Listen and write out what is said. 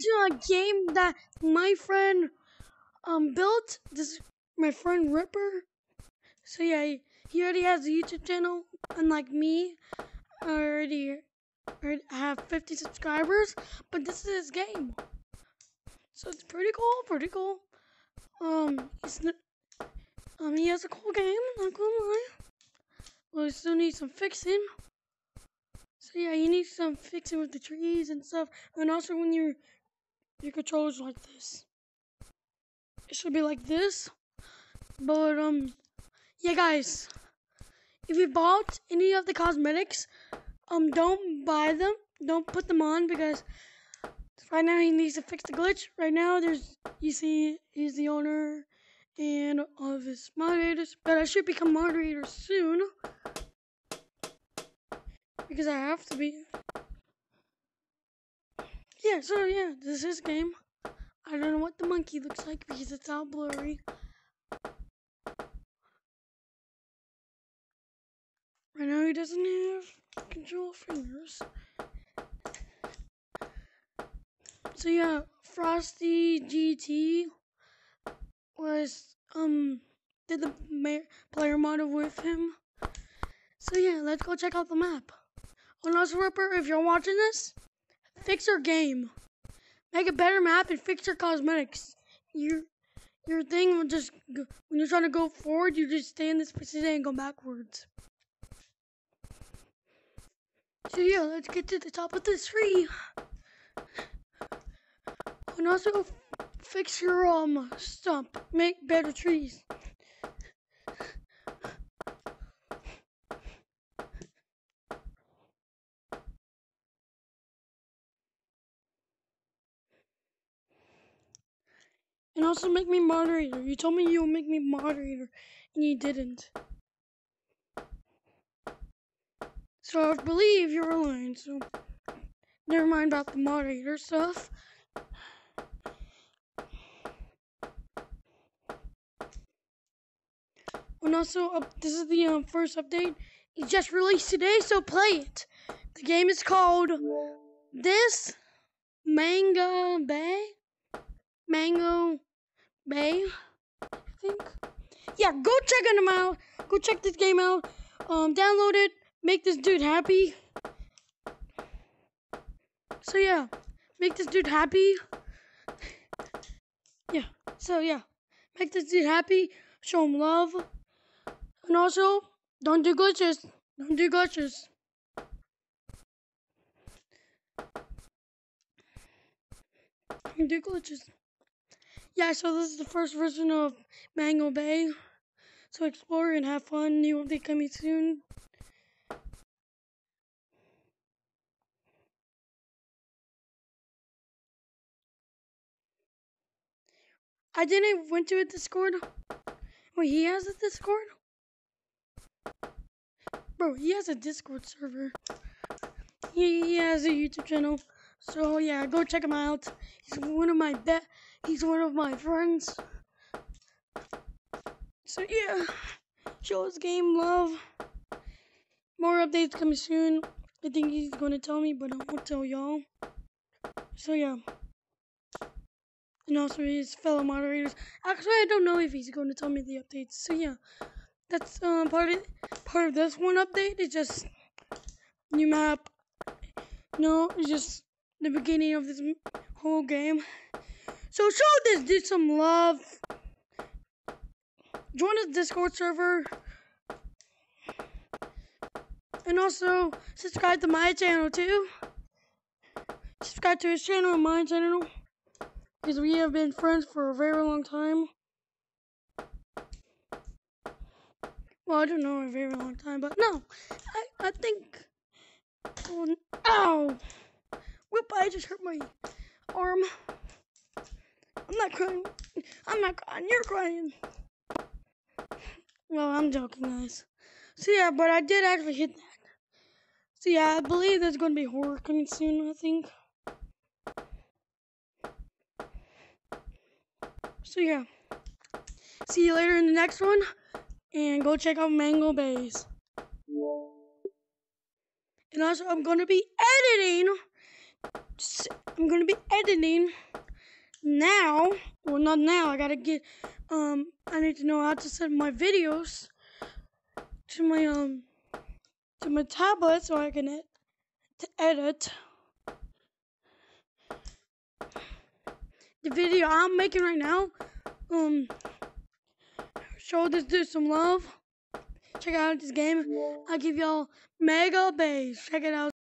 to a game that my friend um built. This is my friend Ripper. So yeah, he, already has a YouTube channel, unlike me. I already, have 50 subscribers, but this is his game. So it's pretty cool, pretty cool. Um, um, he has a cool game, not gonna lie. Well, he still needs some fixing. So yeah, you need some fixing with the trees and stuff, and also when your your controller's like this, it should be like this. But um, yeah, guys, if you bought any of the cosmetics, um, don't buy them. Don't put them on because right now he needs to fix the glitch. Right now, there's you see he's the owner and all of his moderators, but I should become moderator soon because I have to be. Yeah, so yeah, this is game. I don't know what the monkey looks like because it's all blurry. Right now he doesn't have control fingers. So yeah, Frosty GT was um did the player model with him. So yeah, let's go check out the map. Also, Ripper, if you're watching this, fix your game. Make a better map and fix your cosmetics. Your your thing will just go, when you're trying to go forward, you just stay in this position and go backwards. So yeah, let's get to the top of the tree. And also fix your um stump. Make better trees. And also make me moderator. You told me you would make me moderator, and you didn't. So I believe you were lying, so never mind about the moderator stuff. And also, uh, this is the um, first update. It just released today, so play it. The game is called This Mangabey. Mango Bay, I think. Yeah, go check them out. Go check this game out. Um, download it. Make this dude happy. So yeah, make this dude happy. Yeah. So yeah, make this dude happy. Show him love. And also, don't do glitches. Don't do glitches. Don't do glitches. Yeah, so this is the first version of Mango Bay. So explore and have fun. New update coming soon. I didn't went to a Discord. Wait, he has a Discord? Bro, he has a Discord server. He, he has a YouTube channel. So yeah, go check him out. He's one of my bet. He's one of my friends. So yeah, show his game love. More updates coming soon. I think he's gonna tell me, but I won't tell y'all. So yeah. And also his fellow moderators. Actually, I don't know if he's going to tell me the updates. So yeah, that's um, part of part of this one update. It's just new map. No, it's just the beginning of this whole game. So show this dude some love. Join the Discord server. And also subscribe to my channel too. Subscribe to his channel and my channel. Because we have been friends for a very long time. Well, I don't know a very long time, but no. I, I think. Oh! I just hurt my arm. I'm not crying. I'm not crying. You're crying. Well, I'm joking, guys. So, yeah, but I did actually hit that. So, yeah, I believe there's going to be horror coming soon, I think. So, yeah. See you later in the next one. And go check out Mango Bays. And also, I'm going to be editing I'm gonna be editing now. Well, not now. I gotta get. Um, I need to know how to set my videos to my um to my tablet so I can ed- to edit the video I'm making right now. Um, show this dude some love. Check out this game. I'll give y'all mega base. Check it out.